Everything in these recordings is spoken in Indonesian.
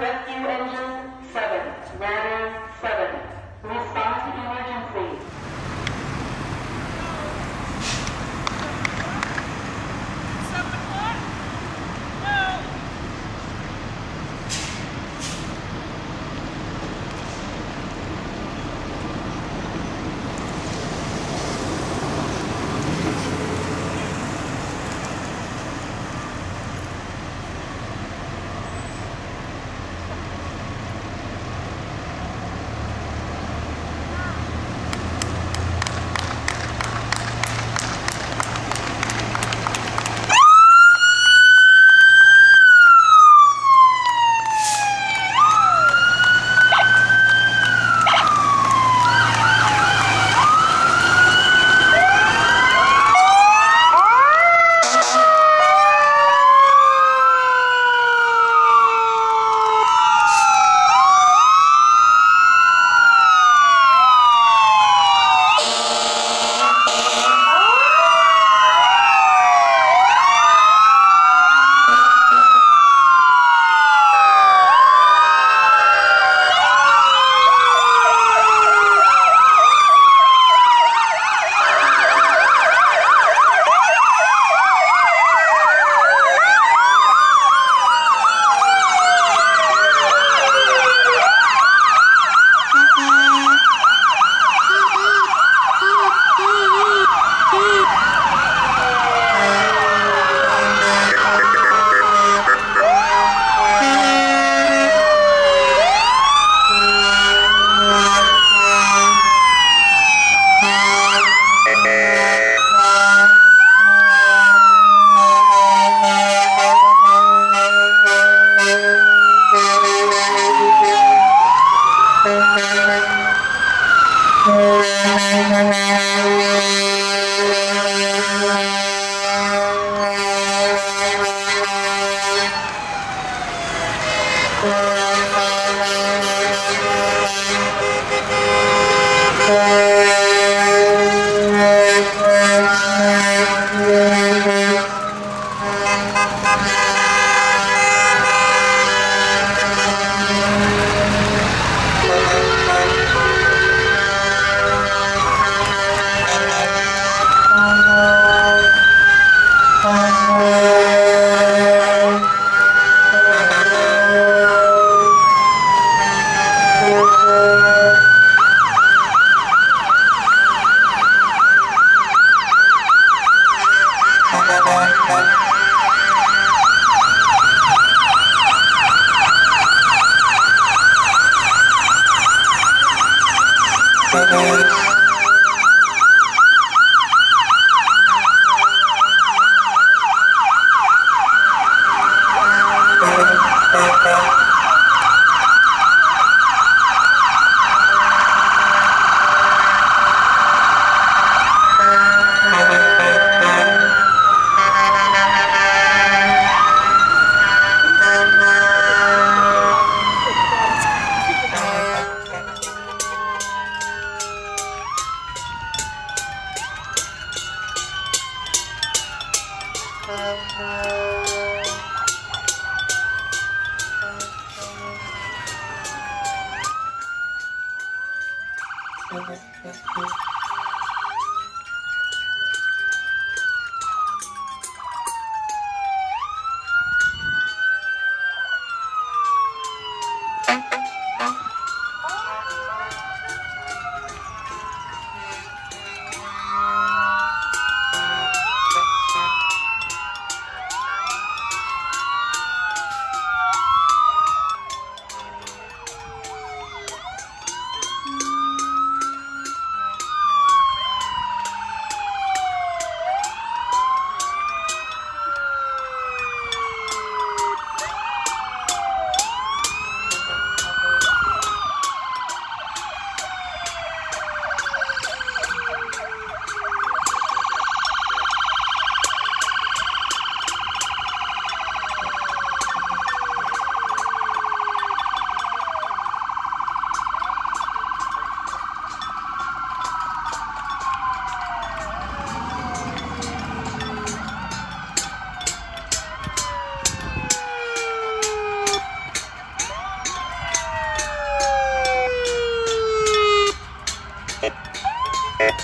Matthew 7, Romans 7. Thank you.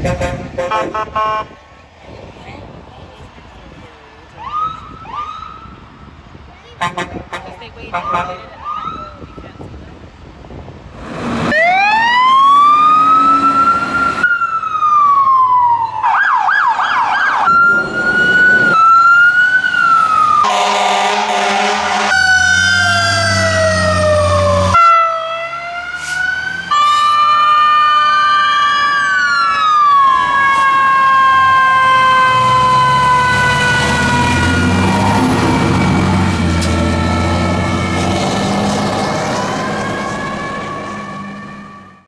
Stay waiting.